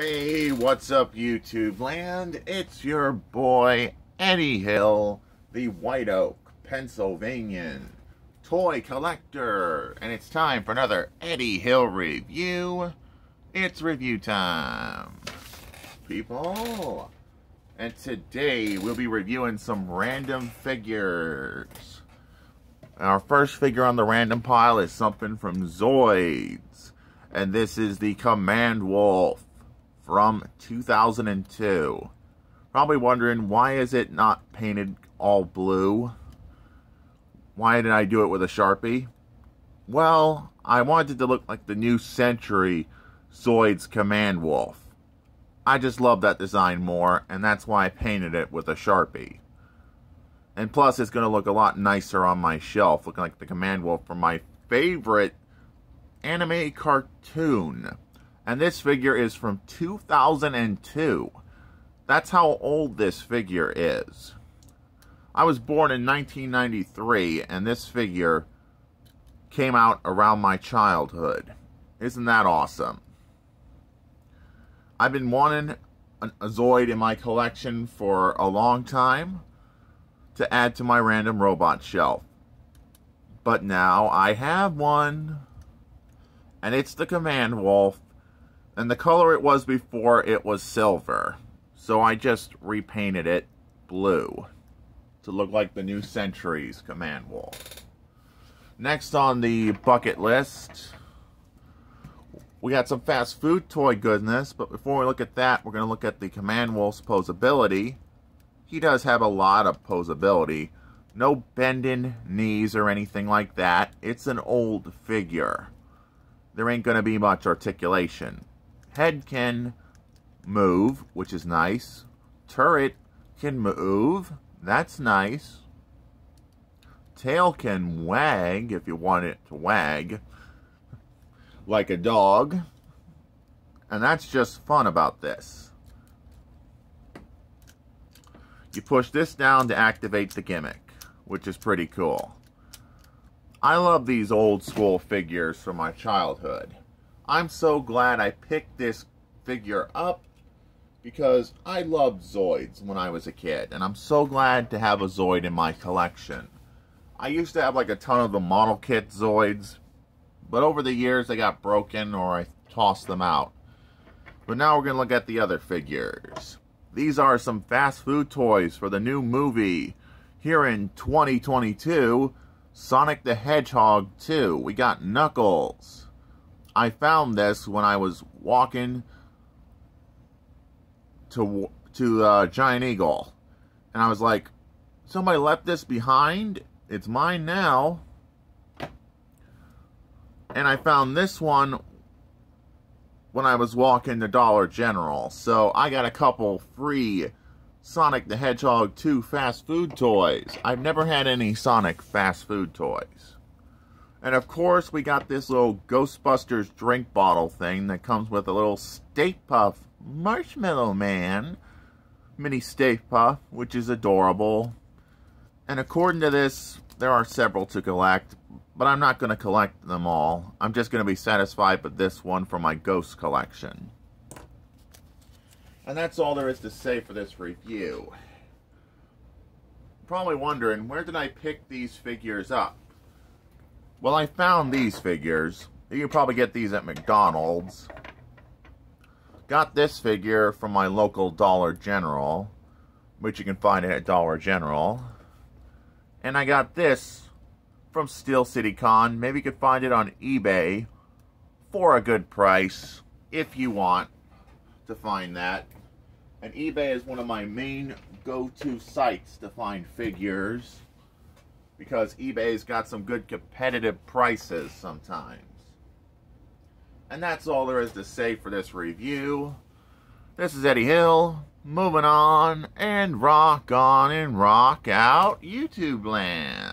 Hey, what's up, YouTube land? It's your boy, Eddie Hill, the White Oak, Pennsylvanian toy collector. And it's time for another Eddie Hill review. It's review time, people. And today, we'll be reviewing some random figures. Our first figure on the random pile is something from Zoids. And this is the Command Wolf from 2002. Probably wondering, why is it not painted all blue? Why did I do it with a Sharpie? Well, I wanted it to look like the new Century Zoids Command Wolf. I just love that design more, and that's why I painted it with a Sharpie. And plus, it's going to look a lot nicer on my shelf, looking like the Command Wolf from my favorite anime cartoon. And this figure is from 2002. That's how old this figure is. I was born in 1993, and this figure came out around my childhood. Isn't that awesome? I've been wanting a Zoid in my collection for a long time to add to my random robot shelf. But now I have one. And it's the Command Wolf. And the color it was before, it was silver. So I just repainted it blue to look like the new Centuries Command Wolf. Next on the bucket list, we got some fast food toy goodness, but before we look at that, we're going to look at the Command Wolf's posability he does have a lot of posability. No bending knees or anything like that. It's an old figure. There ain't going to be much articulation. Head can move, which is nice. Turret can move. That's nice. Tail can wag if you want it to wag. Like a dog. And that's just fun about this. You push this down to activate the gimmick, which is pretty cool. I love these old school figures from my childhood. I'm so glad I picked this figure up because I loved Zoids when I was a kid, and I'm so glad to have a Zoid in my collection. I used to have like a ton of the model kit Zoids, but over the years they got broken or I tossed them out. But now we're going to look at the other figures. These are some fast food toys for the new movie here in 2022, Sonic the Hedgehog 2. We got Knuckles. I found this when I was walking to to uh, Giant Eagle, and I was like, somebody left this behind. It's mine now. And I found this one when I was walking to Dollar General. So I got a couple free Sonic the Hedgehog 2 fast food toys. I've never had any Sonic fast food toys. And of course, we got this little Ghostbusters drink bottle thing that comes with a little Stay Puft Marshmallow Man mini Stay Puft, which is adorable. And according to this, there are several to collect, but I'm not going to collect them all. I'm just going to be satisfied with this one for my Ghost collection. And that's all there is to say for this review. Probably wondering, where did I pick these figures up? Well, I found these figures. You can probably get these at McDonald's. Got this figure from my local Dollar General, which you can find at Dollar General. And I got this from Steel City Con. Maybe you could find it on eBay for a good price if you want to find that. And eBay is one of my main go-to sites to find figures because eBay's got some good competitive prices sometimes. And that's all there is to say for this review. This is Eddie Hill, moving on and rock on and rock out YouTube land.